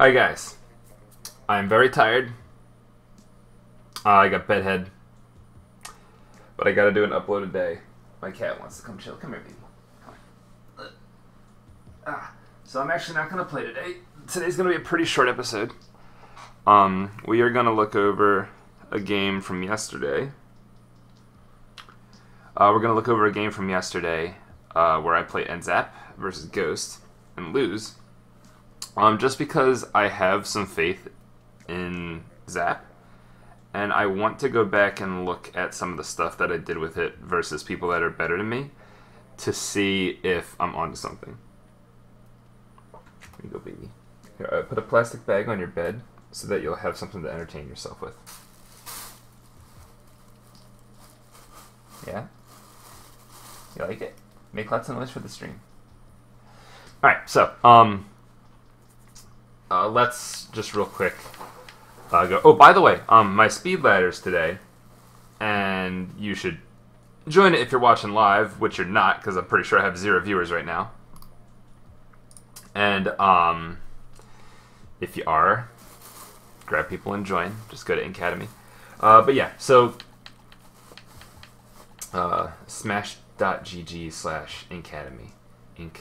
Hi guys, I'm very tired. Uh, I got bedhead, but I gotta do an upload a day. My cat wants to come chill. Come here, baby. Come. Ah, so I'm actually not gonna play today. Today's gonna be a pretty short episode. Um, we are gonna look over a game from yesterday. Uh, we're gonna look over a game from yesterday uh, where I play NZAP versus Ghost and lose. Um, just because I have some faith in Zap, and I want to go back and look at some of the stuff that I did with it versus people that are better than me to see if I'm onto something. Here you go, baby. Here, uh, put a plastic bag on your bed so that you'll have something to entertain yourself with. Yeah? You like it? Make lots of noise for the stream. Alright, so, um, uh, let's just real quick uh, go. Oh, by the way, um, my speed ladder's today, and you should join it if you're watching live, which you're not, because I'm pretty sure I have zero viewers right now. And um, if you are, grab people and join. Just go to Inkademy. Uh, but yeah, so uh, smash.gg slash Inkademy. Inc.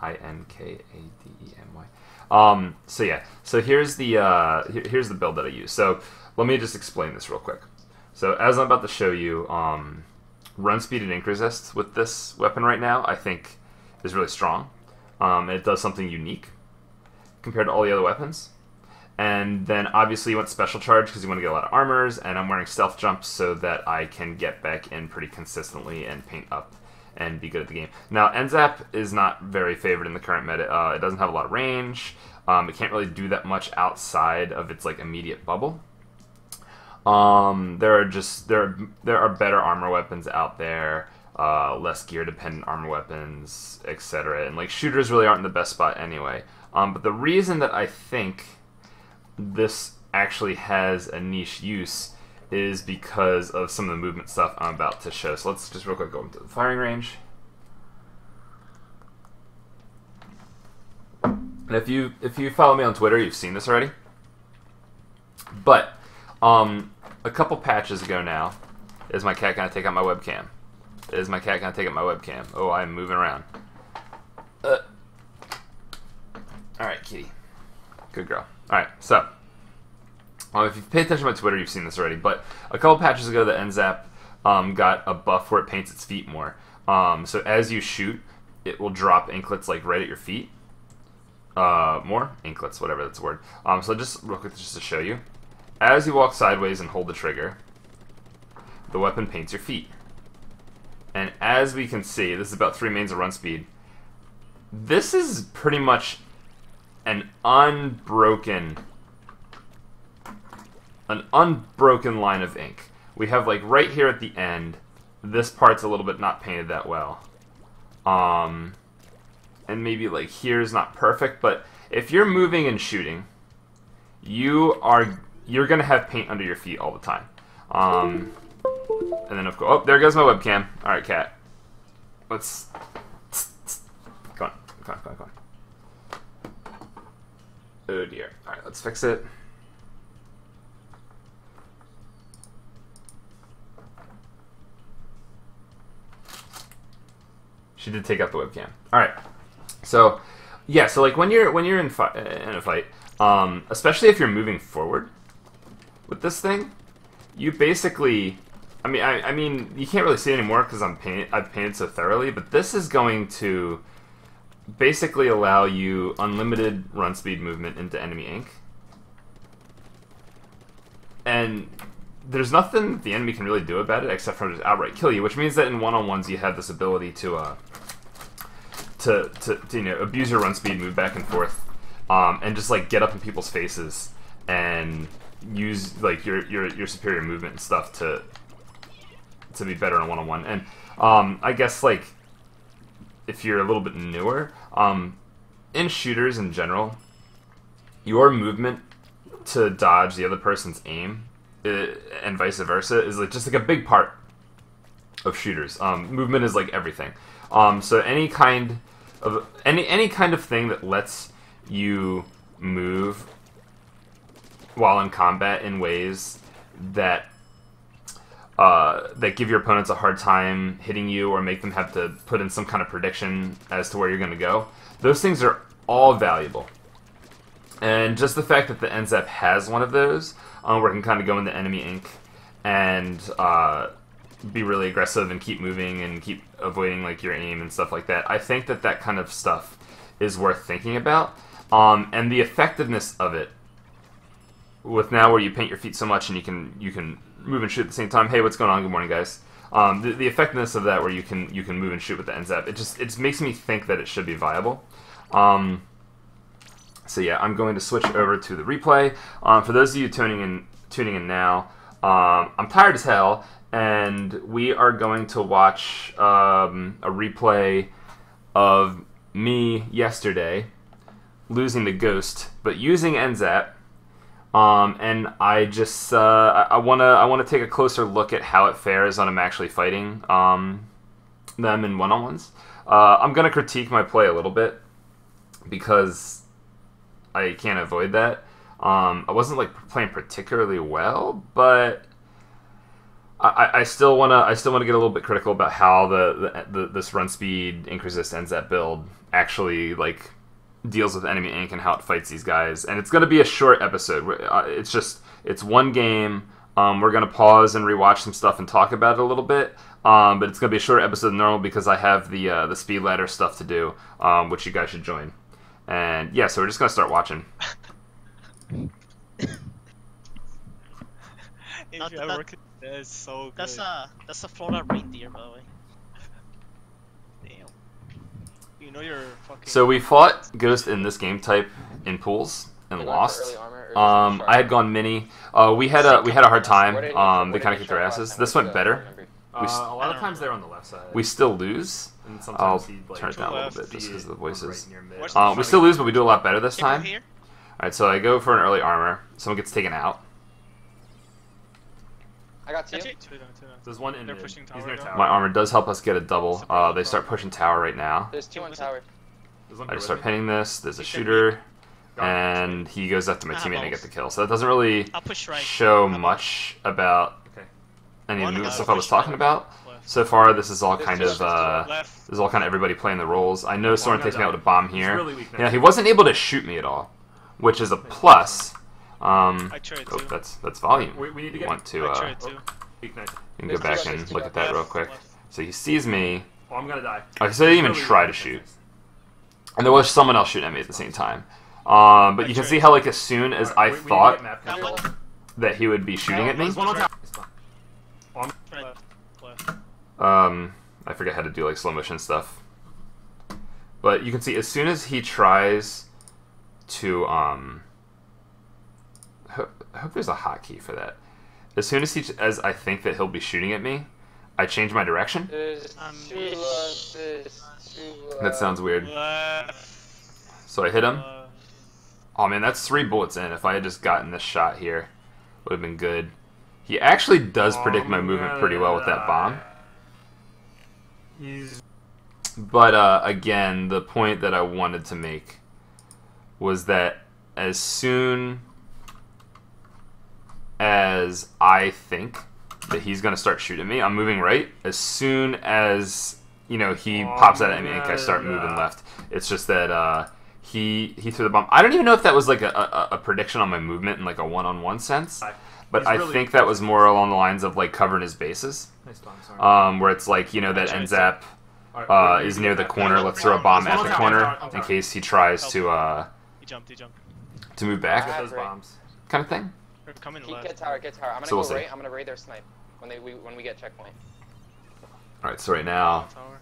I N K A D E M Y. Um, so yeah, so here's the uh, here's the build that I use. So let me just explain this real quick. So as I'm about to show you, um, run speed and ink resist with this weapon right now, I think is really strong. Um, it does something unique compared to all the other weapons. And then obviously you want special charge because you want to get a lot of armors, and I'm wearing stealth jumps so that I can get back in pretty consistently and paint up and be good at the game. Now, NZAP is not very favored in the current meta. Uh, it doesn't have a lot of range. Um, it can't really do that much outside of its like immediate bubble. Um, there are just there are, there are better armor weapons out there, uh, less gear dependent armor weapons, etc. And like shooters really aren't in the best spot anyway. Um, but the reason that I think this actually has a niche use is because of some of the movement stuff I'm about to show. So let's just real quick go into the firing range. And if you if you follow me on Twitter, you've seen this already. But um, a couple patches ago now, is my cat gonna take out my webcam? Is my cat gonna take out my webcam? Oh, I'm moving around. Uh. All right, kitty. Good girl. All right, so um, if you've paid attention to my Twitter, you've seen this already. But a couple patches ago, the NZAP um, got a buff where it paints its feet more. Um, so as you shoot, it will drop inklets like right at your feet. Uh, more inklets, whatever that's the word. Um, so just real quick, just to show you, as you walk sideways and hold the trigger, the weapon paints your feet. And as we can see, this is about three mains of run speed. This is pretty much an unbroken an unbroken line of ink. We have like right here at the end, this part's a little bit not painted that well. Um, and maybe like here's not perfect, but if you're moving and shooting, you are you're gonna have paint under your feet all the time. Um, and then of course, oh, there goes my webcam. All right, cat. Let's come on, come on, come on, come on. Oh dear. All right, let's fix it. She did take out the webcam. All right. So, yeah. So like when you're when you're in fi- in a fight, um, especially if you're moving forward with this thing, you basically. I mean, I, I mean, you can't really see anymore because I'm painted. I've painted so thoroughly, but this is going to basically allow you unlimited run speed movement into enemy ink, and there's nothing the enemy can really do about it except for just outright kill you, which means that in one-on-ones you have this ability to uh, to, to, to you know abuse your run speed, move back and forth, um, and just like get up in people's faces and use like your your your superior movement and stuff to to be better in a one-on-one. And um, I guess like if you're a little bit newer, um, in shooters in general, your movement to dodge the other person's aim uh, and vice versa is like just like a big part of shooters. Um, movement is like everything. Um, so any kind of any any kind of thing that lets you move while in combat in ways that uh, that give your opponents a hard time hitting you or make them have to put in some kind of prediction as to where you're going to go. Those things are all valuable. And just the fact that the NZAP has one of those, um, where it can kind of go into enemy ink and uh, be really aggressive and keep moving and keep avoiding like your aim and stuff like that. I think that that kind of stuff is worth thinking about. Um, and the effectiveness of it with now where you paint your feet so much and you can you can move and shoot at the same time. Hey, what's going on? Good morning, guys. Um, the, the effectiveness of that, where you can you can move and shoot with the NZAP, it just it just makes me think that it should be viable. Um, so yeah, I'm going to switch over to the replay. Um, for those of you tuning in tuning in now, um, I'm tired as hell, and we are going to watch um, a replay of me yesterday losing the ghost, but using NZAP um, and I just uh, I want to I want to take a closer look at how it fares when I'm actually fighting um, them in one-on-ones. Uh, I'm gonna critique my play a little bit because I can't avoid that. Um, I wasn't like playing particularly well, but I, I still wanna I still wanna get a little bit critical about how the, the, the this run speed ink resist ends that build actually like deals with enemy ink and how it fights these guys. And it's going to be a short episode. Uh, it's just it's one game. Um, we're going to pause and rewatch some stuff and talk about it a little bit. Um, but it's going to be a shorter episode than normal because I have the uh, the speed ladder stuff to do, um, which you guys should join. And yeah, so we're just going to start watching. if you ever could, that is so good. That's a that's a Florida reindeer, by the way. Damn. You know you're fucking. So we fought Ghost in this game type in pools and You're going for lost. early armor, or Um. I had gone mini. Uh, we had a we had a hard time. Um, they kind of kicked you their asses. This went better. We Uh, a lot of times they're on the left side. We still lose. and I'll sometimes he'd, like, turn it down a little bit just because of the voices. right near mid. Where's Uh, we still lose, but we do a lot better this time. All right, so I go for an early armor. Someone gets taken out. I got two. That's it. Two down, two down. There's one in They're mid. pushing He's near tower. My armor does help us get a double. Uh, they start pushing tower right now. There's two on tower. I just start pinning this. There's a shooter, and he goes after my I teammate and I get the kill. So that doesn't really I'll push right. show much about Okay. any of the stuff I was talking about. So far, this is all kind of uh, this is all kind of everybody playing the roles. I know Soren takes me out with a bomb here. Yeah, he wasn't able to shoot me at all, which is a plus. Um, I tried oh, too. that's that's volume. We, we need to get Want to I uh, tried too. weak you can go back and look at that real quick. So he sees me. Oh, I'm gonna die. Oh, so he didn't even try to shoot. And there was someone else shooting at me at the same time. Um, but you can see how, like, as soon as I we- we need to thought get map Got control. one. that he would be shooting at me, There's one on Right. top. I'm- Right. Left. Left. um, I forget how to do like slow motion stuff. But you can see as soon as he tries to um, I hope, I hope there's a hotkey for that. As soon as he as I think that he'll be shooting at me, I change my direction. There's Um, two left. There's two left. That sounds weird. So I hit him. Uh, Oh man, that's three bullets in. If I had just gotten this shot here, would have been good. He actually does predict my movement pretty well with that bomb. But uh, again, the point that I wanted to make was that as soon as I think that he's going to start shooting me, I'm moving right. As soon as you know he Oh, pops out at me, and I start moving left. It's just that uh, he he threw the bomb. I don't even know if that was like a, a, a prediction on my movement in like a one-on-one sense, but He's I really- think that was more along the lines of like covering his bases, nice bomb. Um, where it's like you know that Actually, ends it's up uh, we need is near the corner. Let's throw a bomb at the corner on tower, on in case he tries to uh, he jumped. He jumped. to move back, those bombs. kind of thing. They're coming Keep, left. get tower. Get tower. I'm gonna So we'll go see. right. I'm gonna raid their snipe when they we, when we get checkpoint. All right, so right now Tower.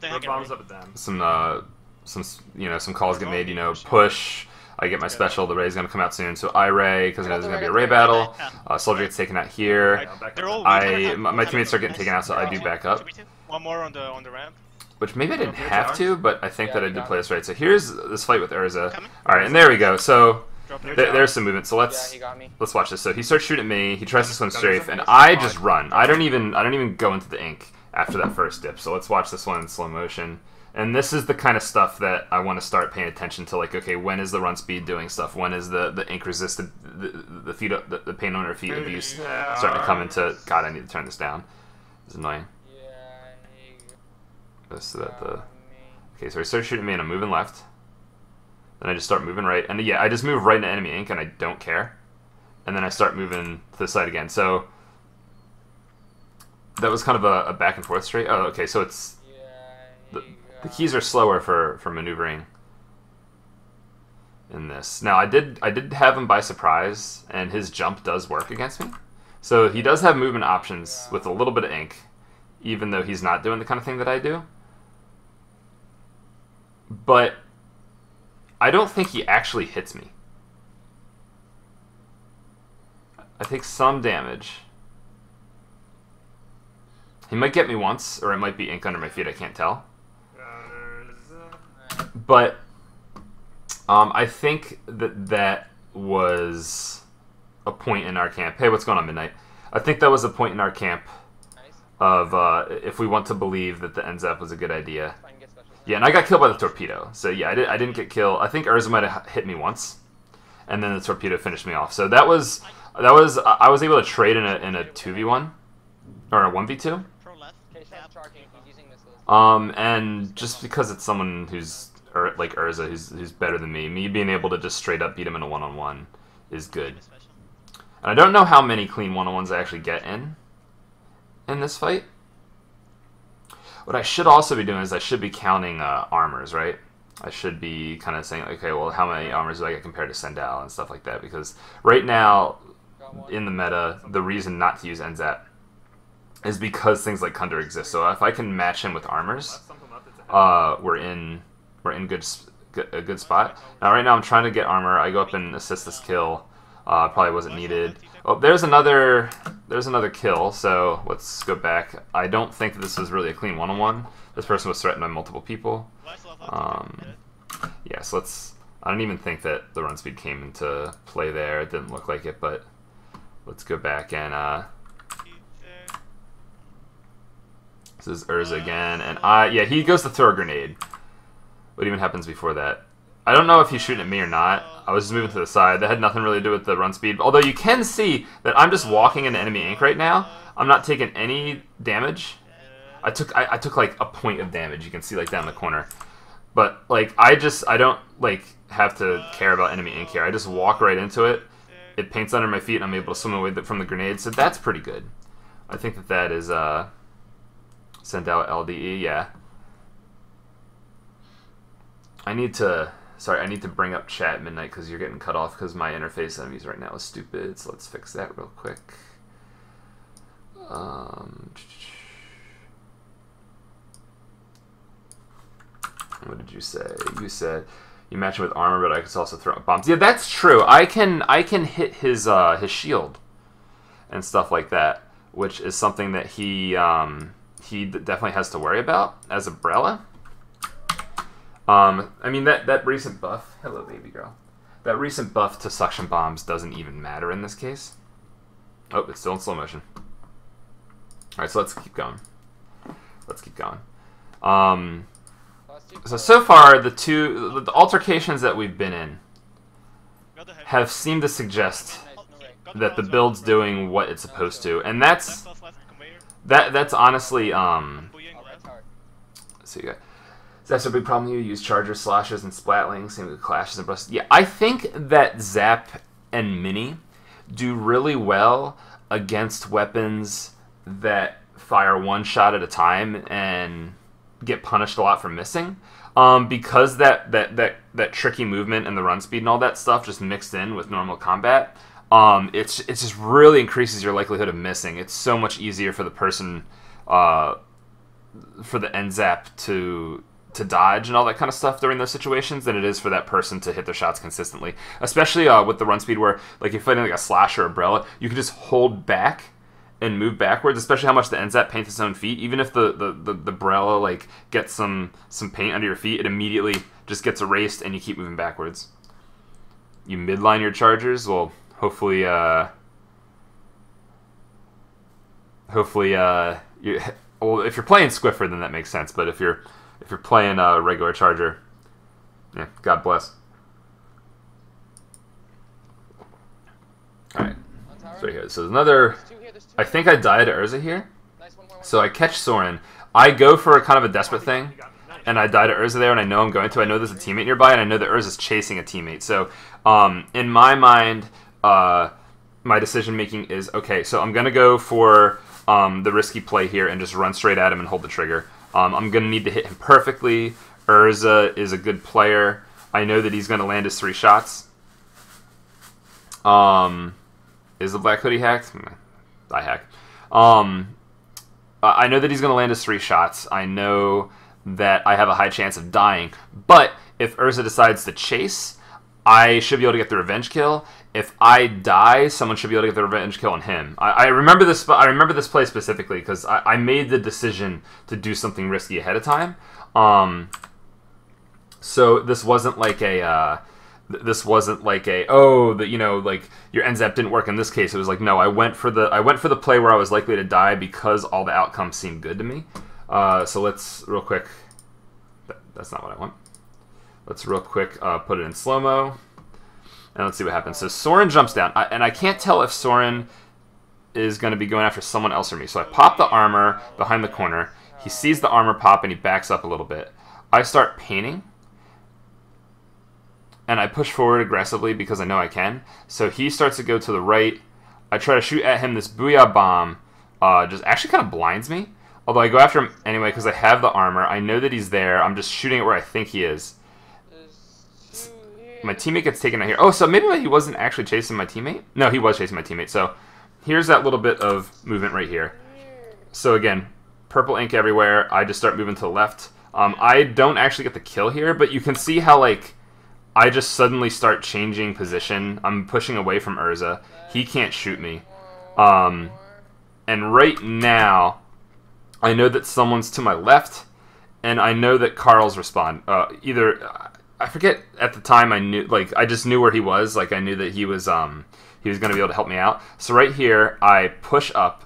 Throw bombs up at them. some uh, some you know some calls get made. You know, push. I get my special. The ray's gonna come out soon, so I ray because there's gonna be a ray battle. Uh, soldier gets taken out here. Yeah, back They're up. all I my, my teammates are getting taken out, so I do back up. One more on the on the ramp. Which maybe I didn't have to, but I think Yeah, that I did play this right. So here's this fight with Urza. All right, and there we go. So Drop Near it. There, there's some movement. So let's he got me. let's watch this. So he starts shooting at me. He tries to swim Got strafe, and? I just run. I don't even I don't even go into the ink after that first dip. So let's watch this one in slow motion. And this is the kind of stuff that I want to start paying attention to. Like, okay, when is the run speed doing stuff? When is the the ink resistant, the the feet, the, the pain on her feet abuse starting to come into? God, I need to turn this down. It's annoying. So that uh, the okay, so I start shooting me and I'm moving left. Then I just start moving right, and yeah, I just move right into enemy ink and I don't care. And then I start moving to the side again. So that was kind of a, a back and forth straight. Oh, okay, so it's the, the keys are slower for for maneuvering in this. Now I did I did have him by surprise, and his jump does work against me. So he does have movement options with a little bit of ink, even though he's not doing the kind of thing that I do. But I don't think he actually hits me. I take some damage. He might get me once, or it might be ink under my feet, I can't tell. But um, I think that that was a point in our camp. Hey, what's going on, Midnight? I think that was a point in our camp of uh, if we want to believe that the NZAP was a good idea. Yeah, and I got killed by the torpedo. So yeah, I, did, I didn't get killed. I think Urza might have hit me once, and then the torpedo finished me off. So that was that was I was able to trade in a in a two v one or a one v two. Um, and just because it's someone who's like Urza, who's who's better than me, me being able to just straight up beat him in a one on one is good. And I don't know how many clean one on ones I actually get in in this fight. What I should also be doing is I should be counting uh, armors, right? I should be kind of saying, okay, well, how many armors do I get compared to Sendou and stuff like that? Because right now, in the meta, the reason not to use NZAP is because things like Kunder exist. So if I can match him with armors, uh, we're in we're in good a good spot. Now right now I'm trying to get armor. I go up and assist this kill. Uh, probably wasn't needed. Oh, there's another there's another kill. So let's go back. I don't think that this was really a clean one-on-one. This person was threatened by multiple people. Um, hit. Yeah, so let's. I don't even think that the run speed came into play there. It didn't look like it, but let's go back and uh, This is Urza again, and I yeah he goes to throw a grenade. What even happens before that? I don't know if he's shooting at me or not. I was just moving to the side. That had nothing really to do with the run speed. Although you can see that I'm just walking into enemy ink right now. I'm not taking any damage. I took I, I took like a point of damage. You can see like down the corner. But like I just I don't like have to care about enemy ink here. I just walk right into it. It paints under my feet, and I'm able to swim away from the grenade. So that's pretty good. I think that that is uh send out LDE. Yeah. I need to. Sorry, I need to bring up chat at midnight because you're getting cut off because my interface that I'm using right now is stupid. So let's fix that real quick. Um, what did you say? You said you match him with armor, but I could also throw bombs. Yeah, that's true. I can I can hit his uh, his shield and stuff like that, which is something that he um, he definitely has to worry about as Umbrella. Um, I mean that that recent buff. Hello, baby girl. That recent buff to suction bombs doesn't even matter in this case. Oh, it's still in slow motion. All right, so let's keep going. Let's keep going. Um, so so far, the two the altercations that we've been in have seemed to suggest that the build's doing what it's supposed to, and that's that that's honestly um. Right, So you got. That's a big problem. You use chargers, slashes, and splatlings, with clashes and bursts. Yeah, I think that Zap and Mini do really well against weapons that fire one shot at a time and get punished a lot for missing. Um, because that, that, that, that tricky movement and the run speed and all that stuff just mixed in with normal combat, um, it's it just really increases your likelihood of missing. It's so much easier for the person, uh, for the NZAP to to dodge and all that kind of stuff during those situations than it is for that person to hit their shots consistently. Especially uh, with the run speed where like you're fighting like a slash or umbrella, you can just hold back and move backwards, especially how much the NZAP paints its own feet. Even if the, the, the, the like gets some some paint under your feet, it immediately just gets erased and you keep moving backwards. You midline your chargers, well hopefully uh hopefully uh you well if you're playing Squiffer then that makes sense, but if you're if you're playing a regular charger, yeah, God bless. All right, so here, so another. I think I died to Urza here, so I catch Soren. I go for a kind of a desperate thing, and I die to Urza there, and I know I'm going to. I know there's a teammate nearby, and I know that Urza's chasing a teammate. So, um, in my mind, uh, my decision making is okay. So I'm gonna go for um, the risky play here and just run straight at him and hold the trigger. Um, I'm gonna need to hit him perfectly. Urza is a good player. I know that he's gonna land his three shots. Um, is the black hoodie hacked? I hack. Um, I I know that he's going to land his three shots. I know that I have a high chance of dying. But if Urza decides to chase, I should be able to get the revenge kill. If I die, someone should be able to get the revenge kill on him. I, I remember this. I remember this play specifically because I, I made the decision to do something risky ahead of time. Um, so this wasn't like a. Uh, this wasn't like a oh the you know like your NZAP didn't work in this case. It was like no, I went for the I went for the play where I was likely to die because all the outcomes seemed good to me. Uh, so let's real quick. That, that's not what I want. Let's real quick uh, put it in slow mo, and let's see what happens. So Soren jumps down, I, and I can't tell if Soren is going to be going after someone else or me. So I pop the armor behind the corner. He sees the armor pop and he backs up a little bit. I start painting and I push forward aggressively because I know I can. So he starts to go to the right. I try to shoot at him. This booyah bomb uh, just actually kind of blinds me. Although I go after him anyway because I have the armor. I know that he's there. I'm just shooting it where I think he is. My teammate gets taken out here. Oh, so maybe he wasn't actually chasing my teammate? No, he was chasing my teammate. So here's that little bit of movement right here. So again, purple ink everywhere. I just start moving to the left. Um, I don't actually get the kill here, but you can see how like I just suddenly start changing position. I'm pushing away from Urza. He can't shoot me. Um, and right now, I know that someone's to my left, and I know that Carl's respond. Uh, either I forget at the time I knew like I just knew where he was. Like I knew that he was um he was going to be able to help me out. So right here, I push up,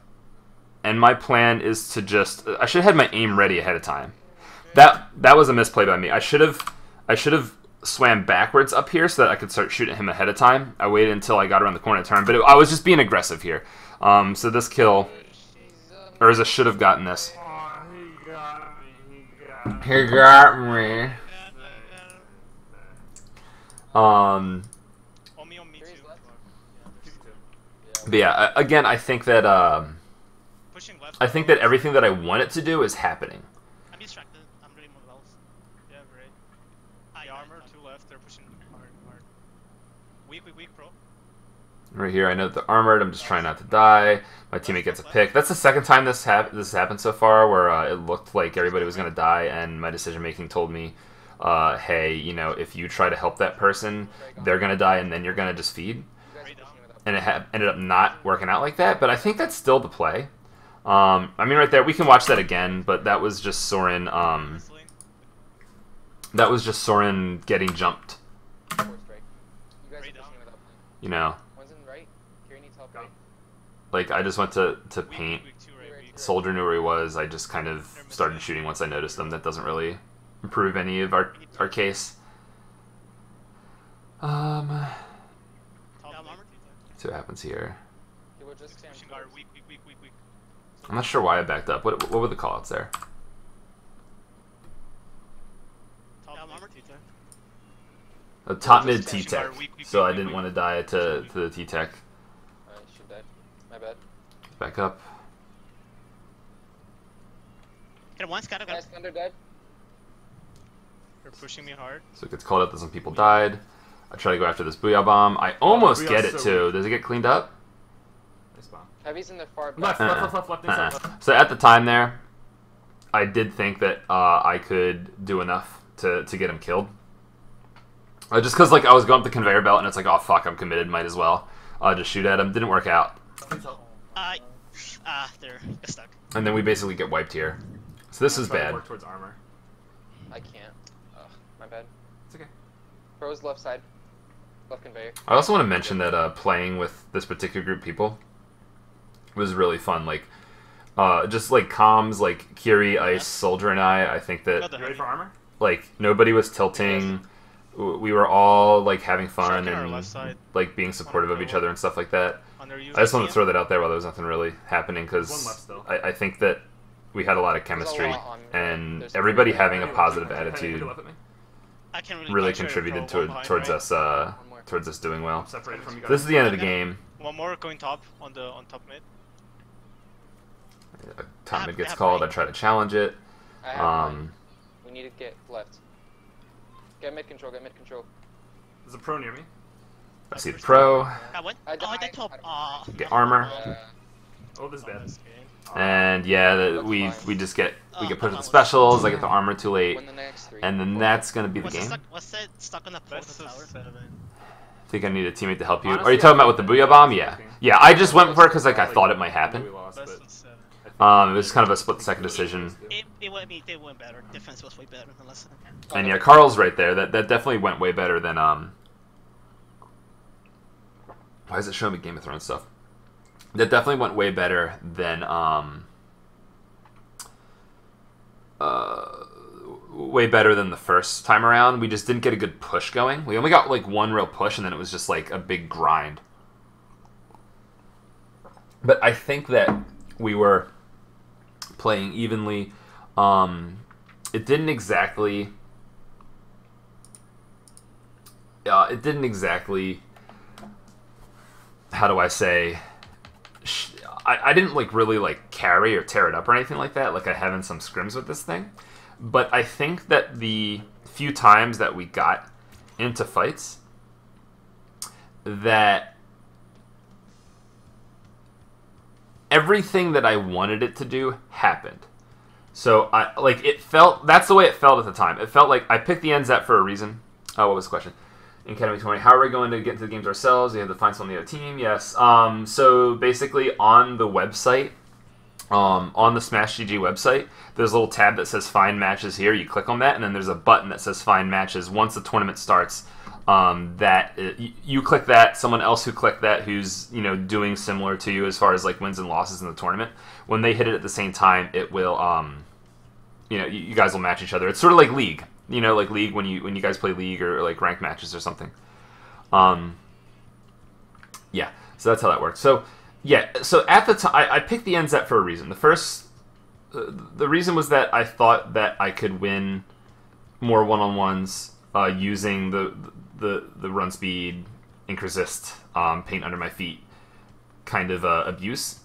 and my plan is to just I should have had my aim ready ahead of time. That that was a misplay by me. I should have I should have swam backwards up here so that I could start shooting him ahead of time. I waited until I got around the corner to turn, but it, I was just being aggressive here. Um, so this kill, Urza should have gotten this. He got me. He got me. He got me. Yeah, uh, Um, on me, on me Three's too. left. Yeah, there's but yeah, again, I think that um. I think that everything that I want it to do is happening. I'm distracted. I'm. Yeah, right. The armor, left. They're pushing hard, hard. Right here, I know the armored. I'm just trying not to die. My teammate gets a pick. That's the second time this hap- this happened so far, where uh, it looked like everybody was gonna die, and my decision making told me, uh, "Hey, you know, if you try to help that person, they're gonna die, and then you're gonna just feed." And it ha- ended up not working out like that. But I think that's still the play. Um, I mean, right there, we can watch that again. But that was just Soren. Um, that was just Soren getting jumped. You know, like I just went to to paint. Soldier knew where he was. I just kind of started shooting once I noticed them. That doesn't really improve any of our our case. Um, see what happens here. I'm not sure why I backed up. What what were the callouts there? A top mid T Tech. So I didn't want to die to to the T Tech. My bad. Back up. Hit one scatter. Nice, Thunder dead. They're pushing me hard. So it gets called out that some people died. I try to go after this booyah bomb. I almost Booyah's get it so too. weak. Does it get cleaned up? Nice bomb. Heavy's in the far Left, back. left, Uh-uh. left, left, left, Uh-uh. inside. So at the time there, I did think that uh, I could do enough to, to get him killed. Uh, just because like I was going up the conveyor belt and it's like, oh fuck, I'm committed, might as well uh, just shoot at him. Didn't work out, I. Ah, there. Got stuck. and then we basically get wiped here. So this is bad. Work towards armor. I can't. Ugh, my bad. It's okay. Pros left side. Left conveyor. I also want to mention that uh, playing with this particular group of people was really fun. Like, Uh, just like comms, like Kiri, Ice, Soldier, and I. I think that Not the You ready for armor? like nobody was tilting. We were all like having fun Shotgun and like being supportive of each other and stuff like that. Under you. I just wanted to throw that out there while there was nothing really happening because. I, I think that we had a lot of chemistry lot and everybody having a Anyone- positive anyone- anyone attitude really. really contributed to, behind, towards right? us uh, towards us doing well. I'm separated from you guys. This is the end of the game. One more going top on the on top mid. A Top have- mid gets have called. I try to challenge it. I have mine. Um, We need to get left. Get mid control, get mid control. There's a pro near me. I see the pro. Got one. I Oh, I died. died top. Aw. Get armor. Uh, Oh, this is bad. This game. And yeah, the, we we just get we Oh, get pushed come with specials. I get the armor too late, win the next three. and then that's gonna be the game. stuck? Was stuck on the pole Best the of tower? seven. Think I need a teammate to help you? Are you talking about with the think booyah bomb? Yeah, yeah. I just went for it because like I thought it might happen. We lost, Best but of seven. I think- Um, it was kind of a split second decision. It, it would be went better. Defense was way better than last. And yeah, Carl's right there. That that definitely went way better than um. Why is it showing me Game of Thrones stuff? That definitely went way better than um. Uh, way better than the first time around. We just didn't get a good push going. We only got like one real push, and then it was just like a big grind. But I think that we were playing evenly. Um, it didn't exactly. Uh, it didn't exactly. How do I say? I, I didn't like really like carry or tear it up or anything like that, like I have in some scrims with this thing. But I think that the few times that we got into fights, that everything that I wanted it to do happened. So I like it felt that's the way it felt at the time. It felt like I picked the NZAP for a reason. Oh, what was the question? In Inkademy 20, how are we going to get into the games ourselves? We have to find someone on the other team. Yes. Um, so basically, on the website, um, on the Smash GG website, there's a little tab that says Find Matches here. You click on that, and then there's a button that says Find Matches. Once the tournament starts, um, that uh, you, click that. Someone else who clicked that, who's you know doing similar to you as far as like wins and losses in the tournament, when they hit it at the same time, it will um, you know you, you guys will match each other. It's sort of like League, you know, like League when you when you guys play League or like ranked matches or something. Um, yeah, so that's how that works. So yeah, so at the time I, I picked the NZAP for a reason. The first, uh, the reason was that I thought that I could win more one on ones uh, using the the the run speed, ink resist, um, paint under my feet kind of uh, abuse,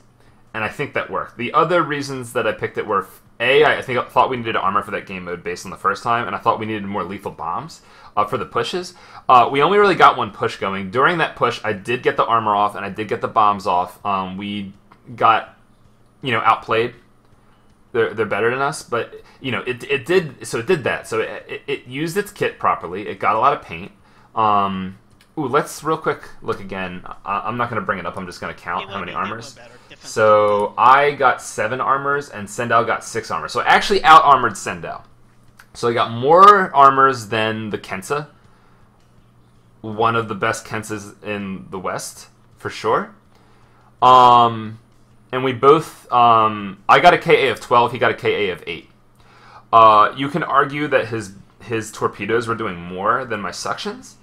and I think that worked. The other reasons that I picked it were a I think I thought we needed armor for that game mode based on the first time, and I thought we needed more lethal bombs uh, for the pushes. Uh, we only really got one push going. During that push, I did get the armor off and I did get the bombs off. Um, we got you know outplayed. They're, they're better than us, but you know it, it did so it did that. So it, it, it used its kit properly. It got a lot of paint. Um, ooh, let's real quick look again. I, I'm not going to bring it up. I'm just going to count how many armors. better. So I got seven armors and Sendou got six armors. So I actually out armored Sendou. So I got more armors than the Kensa. One of the best Kensas in the West, for sure. Um, and we both. Um, I got a KA of twelve. He got a KA of eight. Uh, you can argue that his his torpedoes were doing more than my suctions,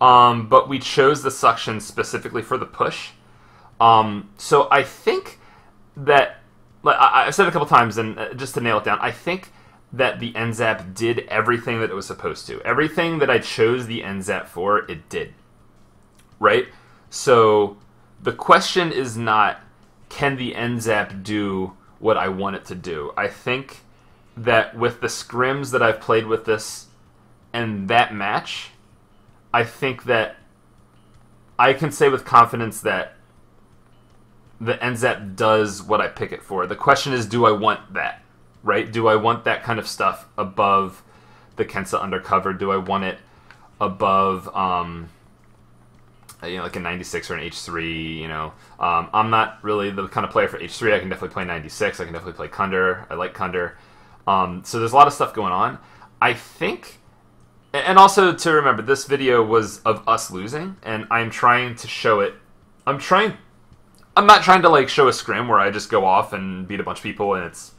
um, but we chose the suction specifically for the push. Um, so I think that, like I, I've said a couple times, and uh, just to nail it down, I think that the NZAP did everything that it was supposed to. Everything that I chose the NZAP for, it did. Right? So the question is not, can the NZAP do what I want it to do? I think that with the scrims that I've played with this and that match, I think that I can say with confidence that the NZAP does what I pick it for. The question is, do I want that? Right? Do I want that kind of stuff above the Kensa undercover? Do I want it above, um, you know, like a 96 or an H3? You know, um, I'm not really the kind of player for H3. I can definitely play 96. I can definitely play Kunder. I like Kunder. Um, so there's a lot of stuff going on. I think and also to remember this video was of us losing and i'm trying to show it i'm trying I'm not trying to like show a scrim where I just go off and beat a bunch of people and it's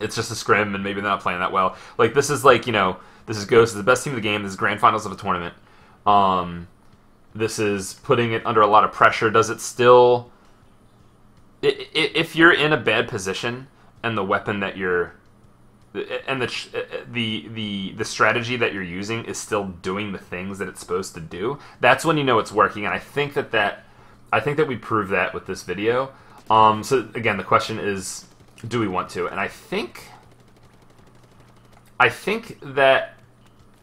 it's just a scrim and maybe they're not playing that well. Like this is like you know this is Ghost is the best team of the game. This is grand finals of a tournament. Um, this is putting it under a lot of pressure. Does it still? If you're in a bad position and the weapon that you're and the the the the strategy that you're using is still doing the things that it's supposed to do, that's when you know it's working. And I think that that I think that we prove that with this video. Um, so again, the question is, do we want to? And I think I think that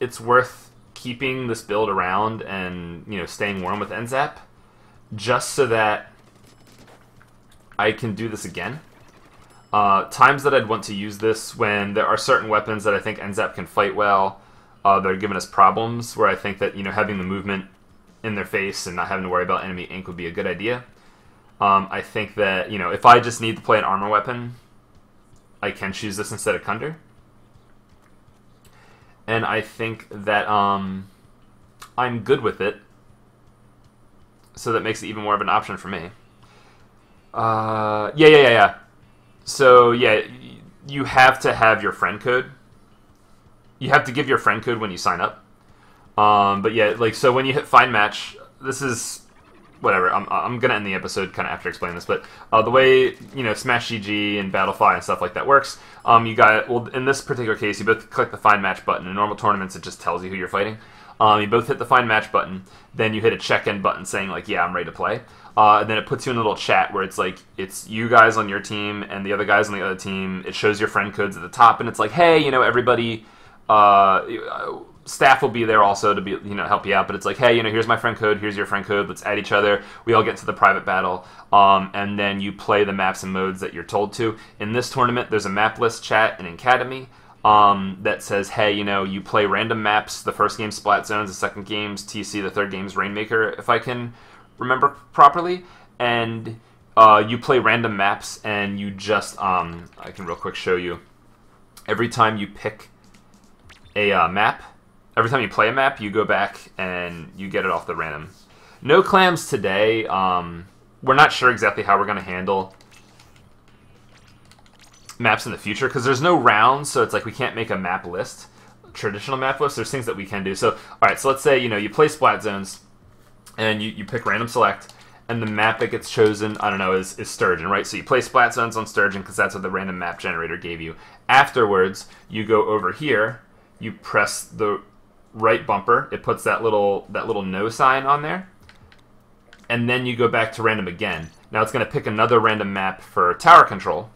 it's worth keeping this build around and you know staying warm with NZAP, just so that I can do this again. Uh, times that I'd want to use this when there are certain weapons that I think NZAP can fight well, uh, that are giving us problems, where I think that you know having the movement in their face and not having to worry about enemy ink would be a good idea. Um, I think that you know if I just need to play an armor weapon, I can choose this instead of Kunder. And I think that um, I'm good with it, so that makes it even more of an option for me. Uh, yeah, yeah, yeah, yeah. So yeah, you have to have your friend code. You have to give your friend code when you sign up. Um, but yeah, like so when you hit find match, this is whatever. I'm, I'm gonna end the episode kind of after explaining this, but uh, the way you know Smash GG and Battlefy and stuff like that works, um, you got well in this particular case, you both click the find match button. In normal tournaments, it just tells you who you're fighting. Um, you both hit the find match button, then you hit a check in button saying like, yeah, I'm ready to play. Uh, and then it puts you in a little chat where it's like it's you guys on your team and the other guys on the other team. It shows your friend codes at the top, and it's like, hey, you know, everybody, uh, staff will be there also to be you know help you out. But it's like, hey, you know, here's my friend code, here's your friend code. Let's add each other. We all get to the private battle, um, and then you play the maps and modes that you're told to. In this tournament, there's a map list chat in Inkademy. Um, that says, hey, you know, you play random maps. The first game Splat Zones, the second game's TC, the third game's Rainmaker, if I can remember properly. And uh, you play random maps, and you just, um, I can real quick show you. Every time you pick a uh, map, every time you play a map, you go back and you get it off the random. No clams today. Um, we're not sure exactly how we're going to handle maps in the future because there's no rounds, so it's like we can't make a map list, traditional map list. There's things that we can do. So, all right, so let's say you know you play Splat Zones, and you, you pick random select, and the map that gets chosen, I don't know, is, is Sturgeon, right? So you play Splat Zones on Sturgeon because that's what the random map generator gave you. Afterwards, you go over here, you press the right bumper, it puts that little that little no sign on there, and then you go back to random again. Now it's going to pick another random map for tower control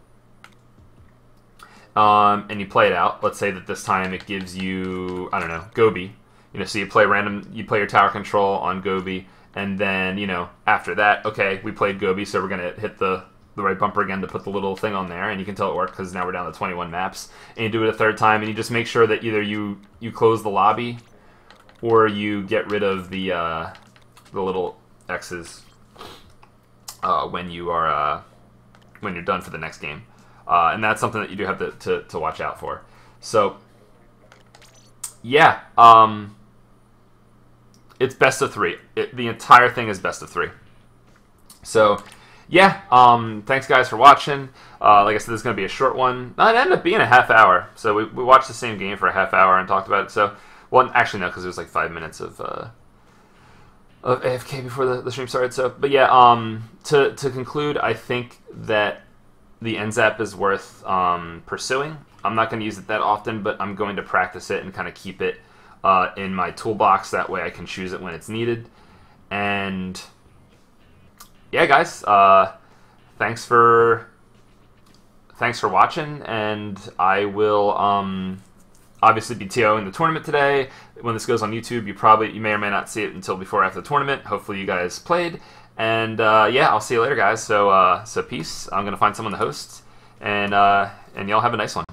um, and you play it out. Let's say that this time it gives you, I don't know, Goby. You know, so you play random, you play your tower control on Goby, and then you know after that, okay, we played Goby, so we're gonna hit the the right bumper again to put the little thing on there, and you can tell it worked because now we're down to 21 maps. And you do it a third time, and you just make sure that either you you close the lobby, or you get rid of the uh, the little X's uh, when you are uh, when you're done for the next game. Uh, and that's something that you do have to, to, to watch out for. So, yeah, um, it's best of three. It, the entire thing is best of three. So, yeah, um, thanks guys for watching. Uh, like I said, this is going to be a short one. It ended up being a half hour. So we, we watched the same game for a half hour and talked about it. So, well, actually no, because it was like five minutes of uh, of AFK before the, the stream started. So, but yeah, um, to to conclude, I think that the NZAP is worth um, pursuing. I'm not going to use it that often, but I'm going to practice it and kind of keep it uh, in my toolbox. That way, I can choose it when it's needed. And yeah, guys, uh, thanks for thanks for watching, and I will um, obviously be TOing the tournament today. When this goes on YouTube, you probably you may or may not see it until before or after the tournament. Hopefully, you guys played. And uh, yeah, I'll see you later, guys. So uh, so peace. I'm gonna find someone to host, and uh, and y'all have a nice one.